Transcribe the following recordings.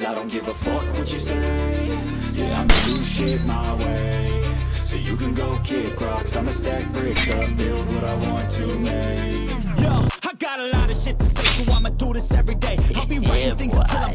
Cause I don't give a fuck what you say. Yeah, I'ma do shit my way. So you can go kick rocks. I'ma stack bricks up, build what I want to make. Yo, I got a lot of shit to say, so I'ma do this every day. I'll be writing Yeah, things until I'm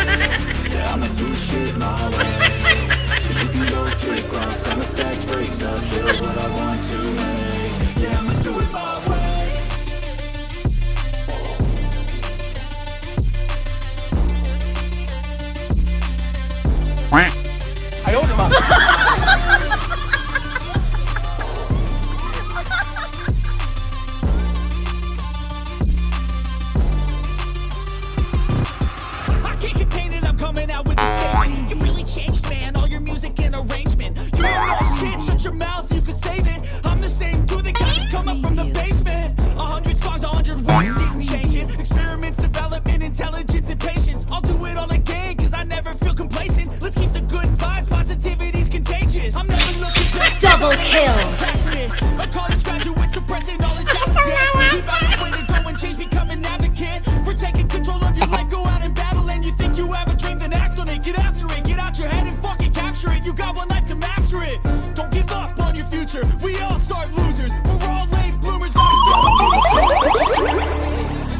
your mouth, you can save it. I'm the same dude that got come up from the basement. A hundred songs, a hundred words didn't change it. Experiments, development, intelligence, and patience. I'll do it all again, cause I never feel complacent. Let's keep the good vibes, positivity's contagious. I'm never looking back. Double kill. We all start losers. We're all late bloomers.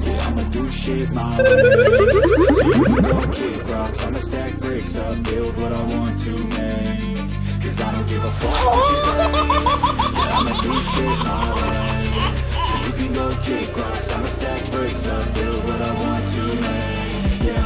Yeah, I'ma do shit my way. So you can go kick rocks, I'ma stack bricks up, build what I want to make. Cause I don't give a fuck what you say. Yeah, I'ma do shit my way. So you can go kick rocks, I'ma stack bricks up, build what I want to make. Yeah,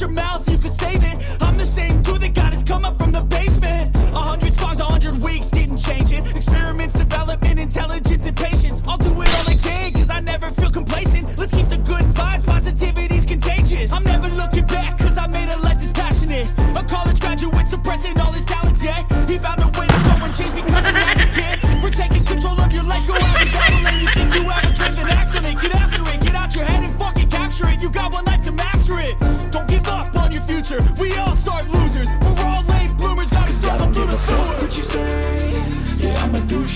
your mouth,